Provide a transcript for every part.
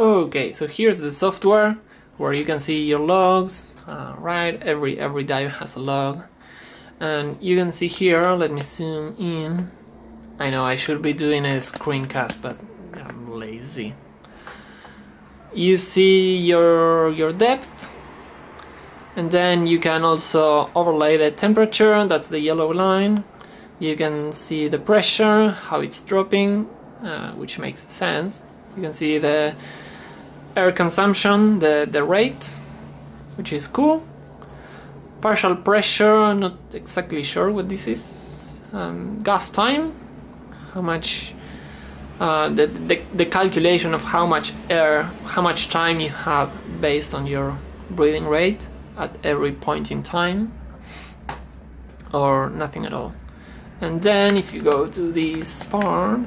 Okay, so here's the software where you can see your logs. Uh, right, every every dive has a log, and you can see here. Let me zoom in. I know I should be doing a screencast, but I'm lazy. You see your your depth, and then you can also overlay the temperature. That's the yellow line. You can see the pressure, how it's dropping, uh, which makes sense. You can see the air consumption, the, the rate, which is cool. Partial pressure, not exactly sure what this is. Um, gas time, how much, uh, the, the, the calculation of how much air, how much time you have based on your breathing rate at every point in time, or nothing at all. And then if you go to this part,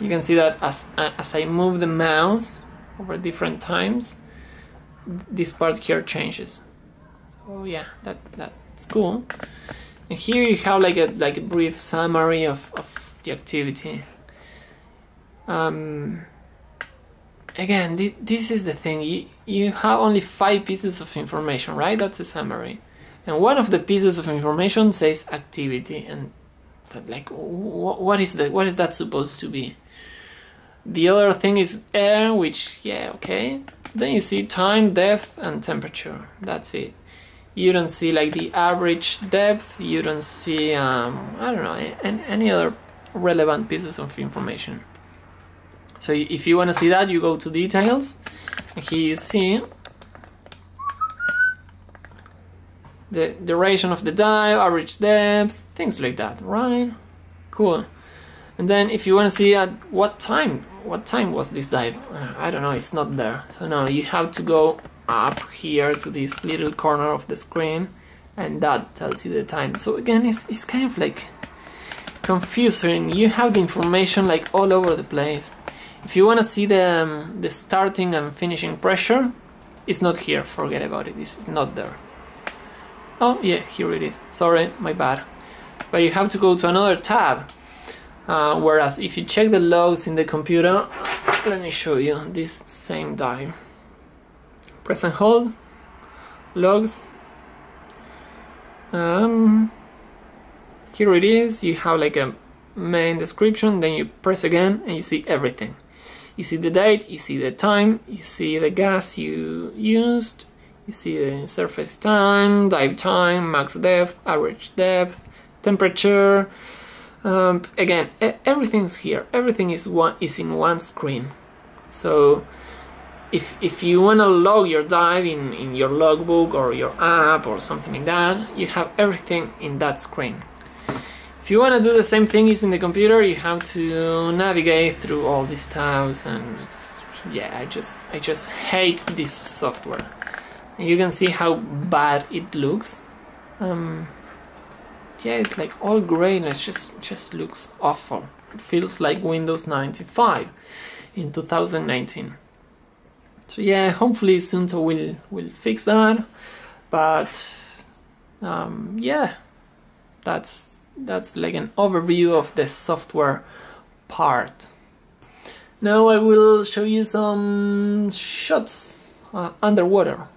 you can see that as, as I move the mouse over different times, this part here changes. So yeah, that that's cool. And here you have like a like a brief summary of, of the activity. Um, again, this, this is the thing. You you have only five pieces of information, right? That's a summary, and one of the pieces of information says activity, and that like what is that? What is that supposed to be? The other thing is air, which, yeah, okay. Then you see time, depth, and temperature. That's it. You don't see like the average depth, you don't see, um, I don't know, any, other relevant pieces of information. So if you want to see that, you go to details. And here you see the duration of the dive, average depth, things like that, right? Cool. And then if you want to see at what time what time was this dive? Uh, I don't know, it's not there. So now you have to go up here to this little corner of the screen and that tells you the time. So again, it's, it's kind of like confusing. You have the information like all over the place. If you want to see the, um, the starting and finishing pressure, it's not here, forget about it, it's not there. Oh yeah, here it is. Sorry, my bad. But you have to go to another tab uh, whereas if you check the logs in the computer, let me show you this same dive. Press and hold, logs. Um, here it is, you have like a main description, then you press again and you see everything. You see the date, you see the time, you see the gas you used, you see the surface time, dive time, max depth, average depth, temperature, um, again everything's here. Everything is one is in one screen. So if if you want to log your dive in in your logbook or your app or something like that you have everything in that screen. If you want to do the same thing using the computer you have to navigate through all these tabs and yeah I just I just hate this software. You can see how bad it looks. Um, yeah, it's like all gray and it just just looks awful. It feels like Windows 95 in 2019. So yeah, hopefully Suunto will will fix that. But um, yeah, that's that's like an overview of the software part. Now I will show you some shots uh, underwater.